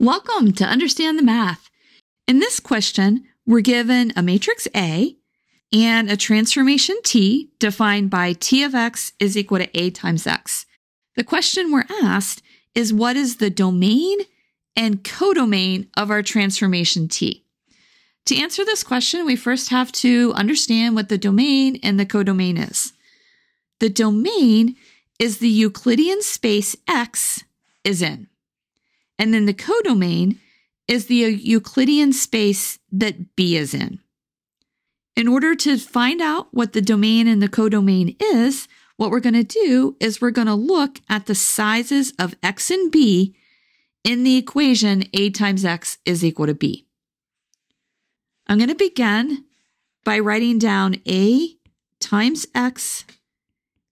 Welcome to Understand the Math. In this question, we're given a matrix A and a transformation T defined by T of X is equal to A times X. The question we're asked is what is the domain and codomain of our transformation T? To answer this question, we first have to understand what the domain and the codomain is. The domain is the Euclidean space X is in. And then the codomain is the Euclidean space that B is in. In order to find out what the domain and the codomain is, what we're going to do is we're going to look at the sizes of x and b in the equation a times x is equal to b. I'm going to begin by writing down a times x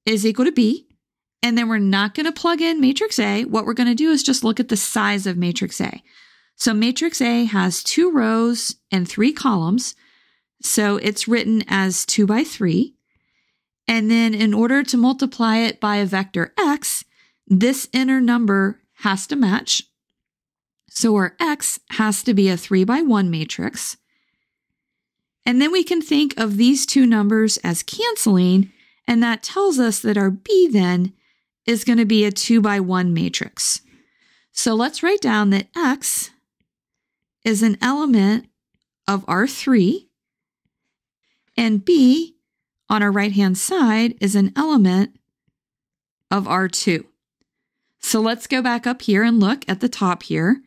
is equal to b. And then we're not going to plug in matrix A. What we're going to do is just look at the size of matrix A. So matrix A has two rows and three columns. So it's written as two by three. And then in order to multiply it by a vector x, this inner number has to match. So our x has to be a three by one matrix. And then we can think of these two numbers as canceling, and that tells us that our b then is going to be a two by one matrix. So let's write down that x is an element of R3 and B on our right hand side is an element of R2. So let's go back up here and look at the top here.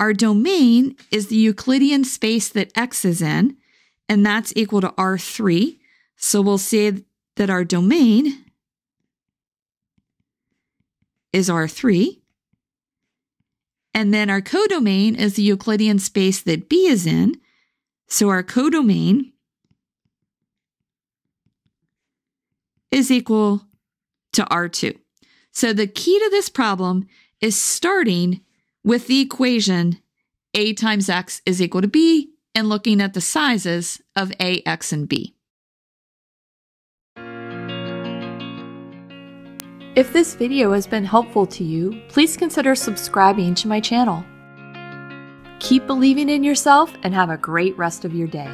Our domain is the Euclidean space that X is in, and that's equal to R3. So we'll say that our domain is R3. And then our codomain is the Euclidean space that B is in. So our codomain is equal to R2. So the key to this problem is starting with the equation A times X is equal to B and looking at the sizes of A, X, and B. If this video has been helpful to you, please consider subscribing to my channel. Keep believing in yourself and have a great rest of your day.